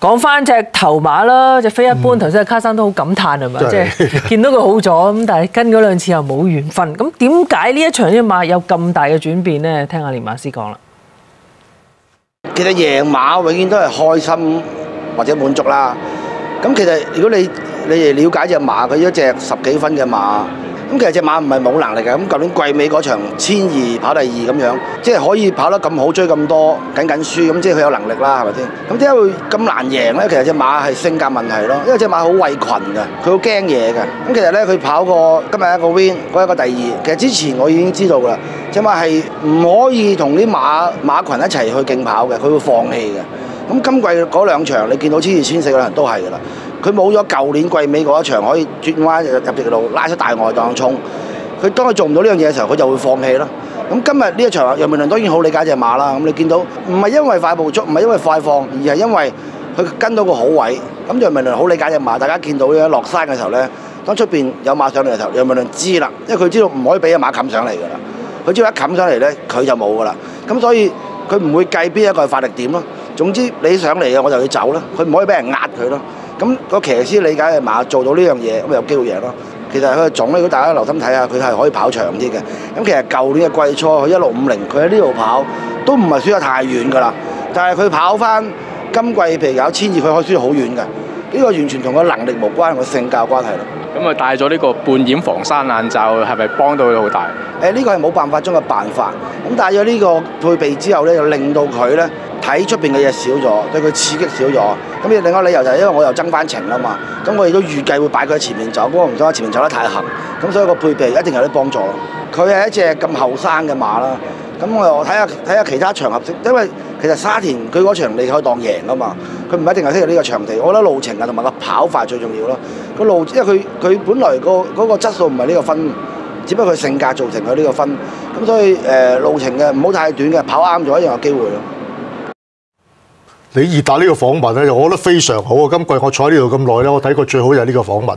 講翻隻頭馬啦，隻飛一般。頭先阿卡生都好感嘆係咪？即真係係 見到佢好咗，咁但係跟嗰兩次又冇緣分。咁點解呢一場呢隻馬有咁大嘅轉變咧？聽下連馬師講啦。其實贏馬永遠都係開心或者滿足啦。咁其實如果你你哋了解只馬，佢一隻十幾分嘅馬，咁其實只馬唔係冇能力嘅。咁舊年季尾嗰場千二跑第二咁樣，即係可以跑得咁好，追咁多，緊緊輸，咁即係佢有能力啦，係咪先？咁點解會咁難贏咧？其實只馬係性格問題咯，因為只馬好畏群嘅，佢好驚嘢嘅。咁其實咧，佢跑過今日一個 win，嗰一個第二。其實之前我已經知道噶啦，只馬係唔可以同啲馬馬群一齊去競跑嘅，佢會放棄嘅。咁今季嗰兩場，你見到千二千四嗰人都係噶啦。佢冇咗舊年季尾嗰一場可以轉彎入入直路拉出大外檔衝，佢當佢做唔到呢樣嘢嘅時候，佢就會放棄咯。咁今日呢一場楊明倫當然好理解只馬啦。咁你見到唔係因為快步速，唔係因為快放，而係因為佢跟到個好位。咁楊明倫好理解只馬，大家見到咧落山嘅時候咧，當出邊有馬上嚟嘅時候，楊明倫知啦，因為佢知道唔可以俾只馬冚上嚟㗎啦。佢只要一冚上嚟咧，佢就冇㗎啦。咁所以佢唔會計邊一個發力點咯。總之你上嚟嘅我就要走啦，佢唔可以俾人壓佢咯。咁個騎師理解嘅馬做到呢樣嘢，咁有機會贏咯。其實佢嘅種咧，如果大家留心睇下，佢係可以跑長啲嘅。咁其實舊年嘅季初，佢一六五零，佢喺呢度跑都唔係輸得太遠㗎啦。但係佢跑翻今季譬如有千二，佢可以輸得好遠嘅。呢個完全同佢能力無關，同性格有關係咯。咁啊戴咗呢個半掩防山眼罩，係咪幫到佢好大？誒呢個係冇辦法中嘅辦法。咁戴咗呢個配備之後咧，就令到佢咧睇出邊嘅嘢少咗，對佢刺激少咗。咁另外一個理由就係因為我又增翻程啦嘛，咁我亦都預計會擺佢喺前面走，不過唔想喺前面走得太行。咁所以個配備一定有啲幫助。佢係一隻咁後生嘅馬啦。咁我又睇下睇下其他場合先，因為其實沙田佢嗰場你可以當贏噶嘛，佢唔一定係適合呢個場地。我覺得路程啊同埋個跑法最重要咯。個路因為佢佢本來個嗰個質素唔係呢個分，只不過佢性格造成佢呢個分。咁所以誒、路程嘅唔好太短嘅，跑啱咗一樣有機會咯。你熱打呢個訪問咧，我覺得非常好啊！今季我坐喺呢度咁耐咧，我睇過最好就係呢個訪問，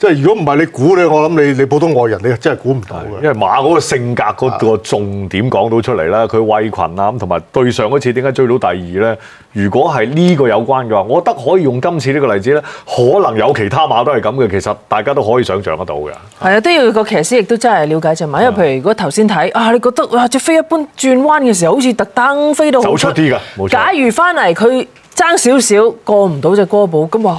即係如果唔係你估咧，我諗你你普通外人你真係估唔到嘅。因為馬嗰個性格嗰個重點講到出嚟啦，佢畏群啊，咁同埋對上嗰次點解追到第二咧？如果係呢個有關嘅話，我覺得可以用今次呢個例子咧，可能有其他馬都係咁嘅，其實大家都可以想像得到嘅。係啊，都要個騎師亦都真係了解隻馬，因為譬如如果頭先睇啊，你覺得哇隻飛一般轉彎嘅時候，好似特登飛到走出啲㗎假如翻嚟佢爭少少過唔到只哥寶，咁哇！